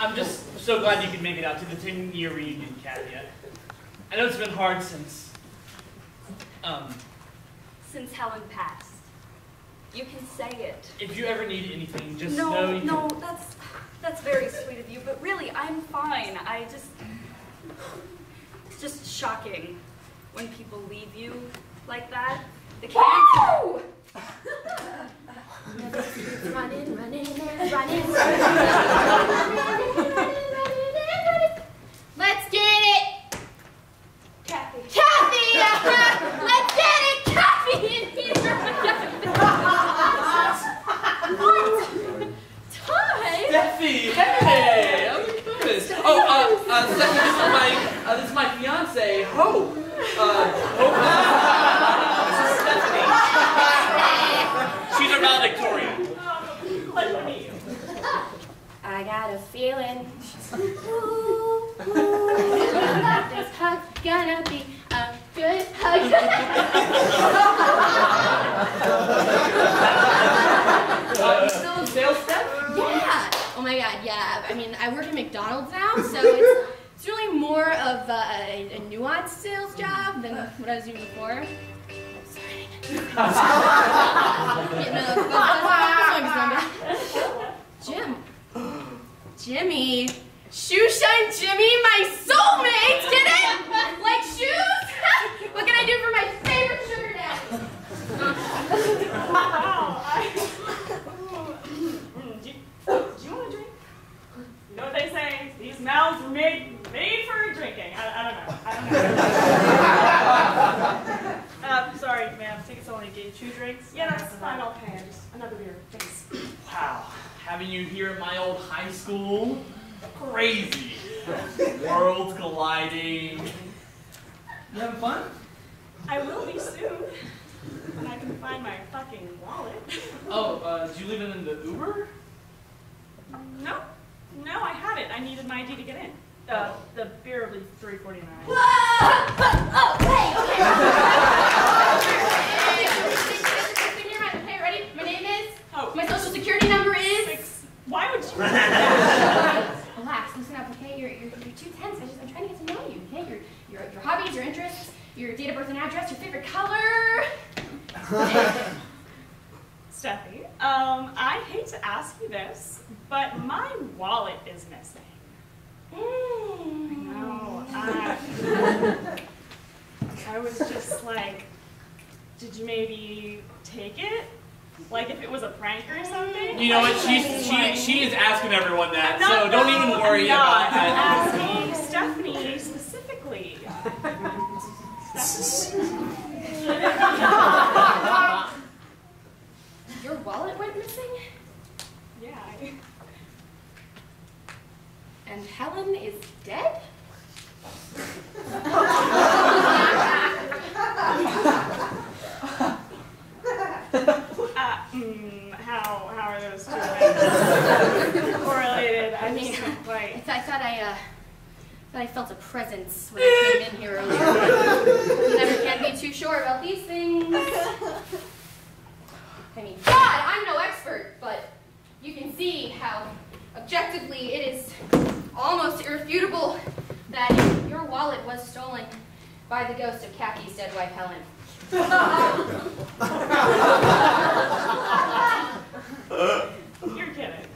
I'm just so glad you could make it out to the 10 year reunion, Kathy. I know it's been hard since, um, Since Helen passed. You can say it. if you ever need anything, just no, know you no, can. that's that's very sweet of you, but really, I'm fine. I just it's just shocking when people leave you like that. The cancer. Running, running, and running, running, Let's get it! Kathy. Kathy! Let's get it! Kathy in here! what? Ty? Steffi, hey, how's it going? Oh, uh, this is my, uh, this is my fiance, Hope. Uh, Hope. this is Stephanie. She's our valedictorian. Pleasure to meet you. I got a feeling. Ooh, ooh, this hug's gonna be a good hug. Uh, you still in sales, Steph? yeah. Oh my god, yeah. I mean, I work at McDonald's now, so it's, it's really more of a, a, nuanced sales job than what I was doing before. Jim. Jimmy. Shoe shine Jimmy, my soulmate! Get it? Like shoes? what can I do for my favorite sugar daddy? Wow. I, Mm, do, you, do you want a drink? You know what they say? These mouths were made made for drinking. I, I don't know. I don't know. uh, sorry, ma'am. Tickets only gave two drinks. Yeah, that's fine. I'll pay. Just another beer. Thanks. Wow, having you here at my old high school, crazy. Worlds colliding. You having fun? I will be soon. When I can find my fucking wallet. Oh, uh, did you leave it in the Uber? No, no, I had it. I needed my ID to get in. Uh, the beer will be three forty nine. Oh, okay, okay. Okay, ready? My name is. Oh, My social security number is. six. Why would you? Relax, listen up, okay? You're, you're, you're too tense. I just, I'm trying to get to know you, okay? Your, your, your hobbies, your interests, your date of birth and address, your favorite color. Steffi, um, I hate to ask you this, but my wallet is missing. Mm. No, I, I was just like, did you maybe take it? Like if it was a prank or something? You know what? Like, She's she she is asking everyone that, I'm not- so don't no, even worry I'm not. about that. I'm asking Stephanie specifically. Stephanie? Your wallet went missing? Yeah. I- And Helen is dead? Uh, mm, how how are those two events correlated? I mean, I, th- I thought I, uh, thought I felt a presence when I came in here earlier. you never can be too sure about these things. I mean, God, I'm no expert, but you can see how objectively it is almost irrefutable that your wallet was stolen by the ghost of Kathy's dead wife, Helen. you're kidding.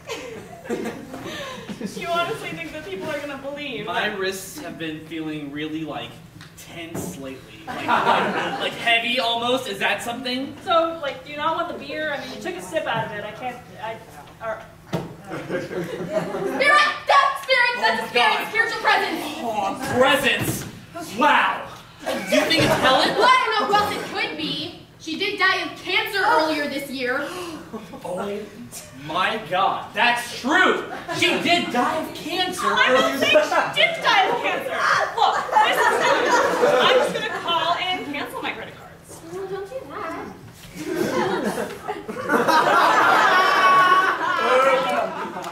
you honestly think that people are gonna believe? My that- wrists have been feeling really like tense lately, like, like, like heavy almost. Is that something? So, like, do you not want the beer? I mean, you took a sip out of it. I can't. I. Or, Spirit! That spirit! That's a oh spirit! God. Spiritual presence! Oh, presents! Wow. Do you think it's Helen? Well, I don't know who else it could be. She did die of cancer earlier this year. Oh my God, that's true. She did die of cancer I don't think she did die of cancer. Look, this is. I'm just gonna call and cancel my credit cards. Oh, don't do that.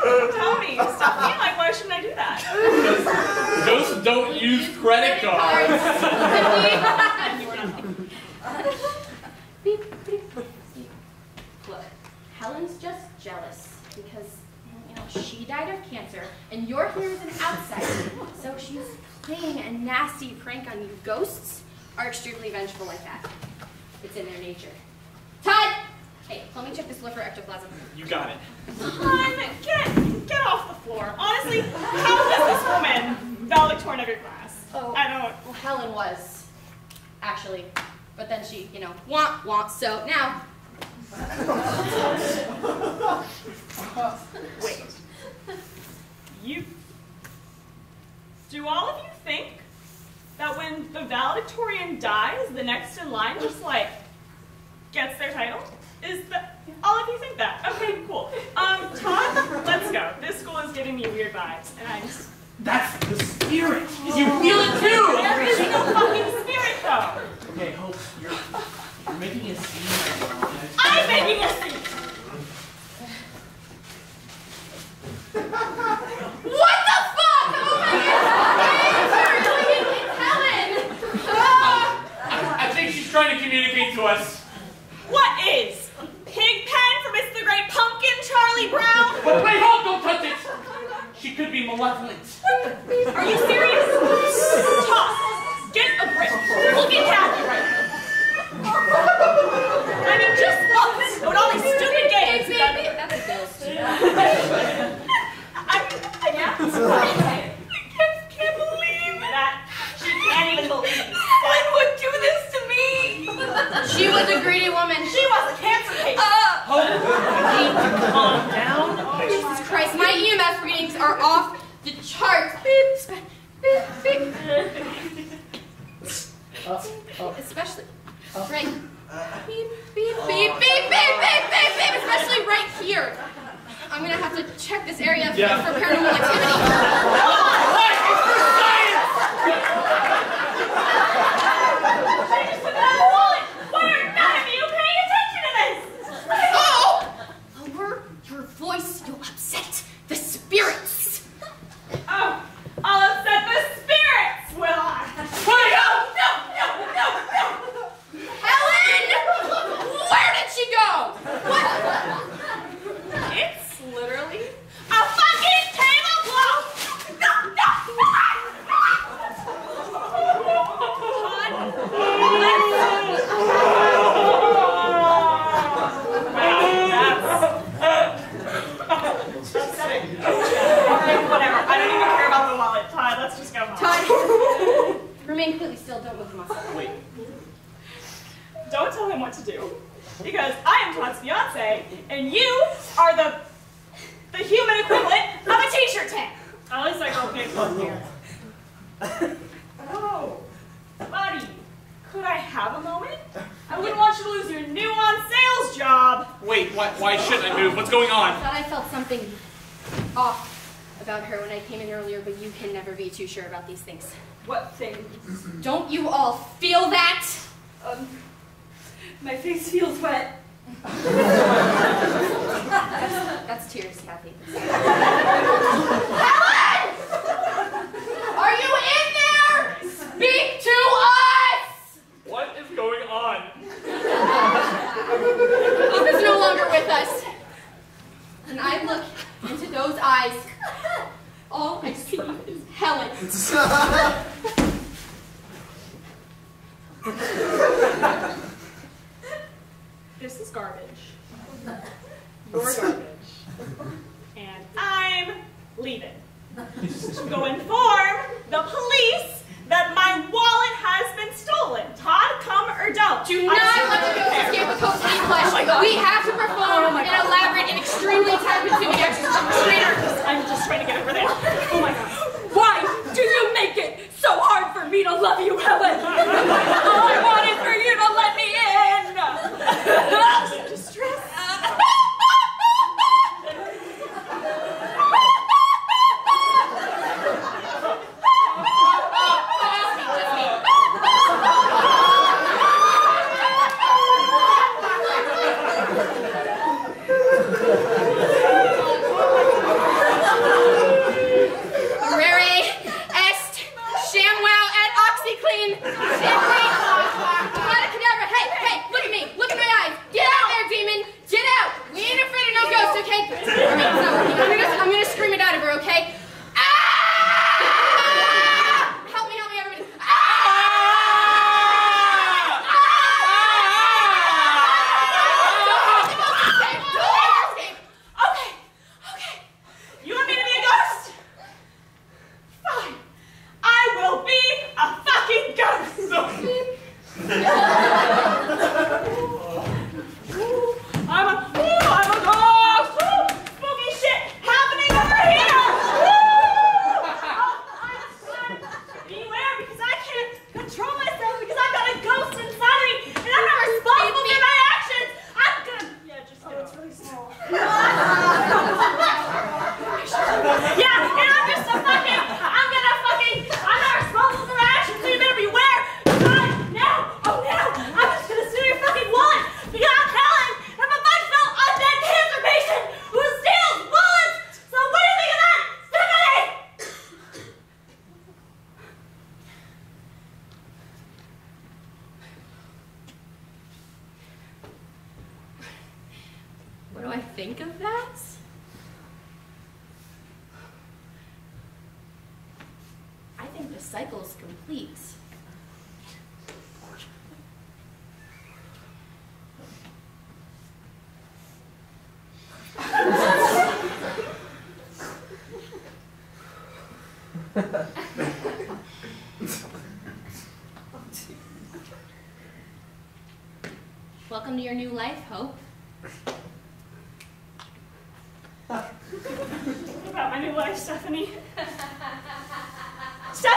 Tell me, Stephanie, like, why shouldn't I do that? Ghosts don't use credit cards. And you were not. Beep, beep, beep. Look, Helen's just jealous because, you know, she died of cancer, and you're here as an outsider. So she's playing a nasty prank on you. Ghosts are extremely vengeful like that. It's in their nature. Todd! Hey, let me check this floor for ectoplasm. You got it. Hon, get, get off the floor. Honestly, how was this woman valedictorian of your class? Oh. I don't. Well, Helen was, actually. But then she, you know, want, want. So now, Wait. You. Do all of you think that when the valedictorian dies, the next in line just like gets their title? Is that all of you think that? Okay, cool. Um, Todd, let's go. This school is giving me weird vibes, and I just. That's the spirit. You feel it too. There is no fucking spirit though. Okay, Hope, you're you're making a scene. right now. I'm making a scene. what the fuck? Oh my god! It's Helen! Ah! I, I think she's trying to communicate to us. What is? Pigpen from It's the Great Pumpkin, Charlie Brown? But wait, Hope, don't touch it. She could be malevolent. Are you serious? Todd, get a grip. Look at Kathy right now. I mean, just look at all these stupid games. Baby, that- baby. That's a ghost. I, I, I can't, can't believe that. She can't even believe Helen would do this to me. She was a greedy woman. She was a cancer patient. Hope, you need to calm down. Jesus Christ, my EMF readings are off the charts. Beep, spe- beep, beep. Oh, oh. Especially oh. right. Uh, beep, beep, beep, beep, beep, beep, beep, beep, especially right here. I'm gonna have to check this area for- Yeah. for paranormal activity. What? It's for science. Why are none of you paying attention to this? Oh! Lower your voice, you'll upset the spirits. Oh, I'll upset the spirits, will I? Wait, Hope. No, no, no, no. Helen! Where did she go? What? It's literally a fucking tablecloth. No, no, Whatever. I don't even care about the wallet. Todd, let's just go home. Todd, remain completely still. Don't move the muscle. Wait. Don't tell him what to do. Because I am Todd's fiance, and you are the the human equivalent of a t-shirt tag. At least I go pay for here. Oh, buddy, could I have a moment? I wouldn't want you to lose your new on sales job. Wait, why, why shouldn't I move? What's going on? I thought I felt something off about her when I came in earlier, but you can never be too sure about these things. What thing? Don't you all feel that? Um, my face feels wet. That's tears, Kathy. Helen! Are you in there? Speak to us! What is going on? Hope is no longer with us. And I look into those eyes. All I see is Helen. This is garbage. You're garbage. And I'm leaving. To go inform the police that my wallet has been stolen. Todd, come or don't. Do not let the ghost escape with Hope's name flesh. Oh. We have to perform oh an elaborate and extremely time-consuming exercise. I'm just trying to get over there. Oh my god. Why do you make it so hard for me to love you, Helen? cycle's complete. Welcome to your new life, Hope. What about my new life, Stephanie? 小的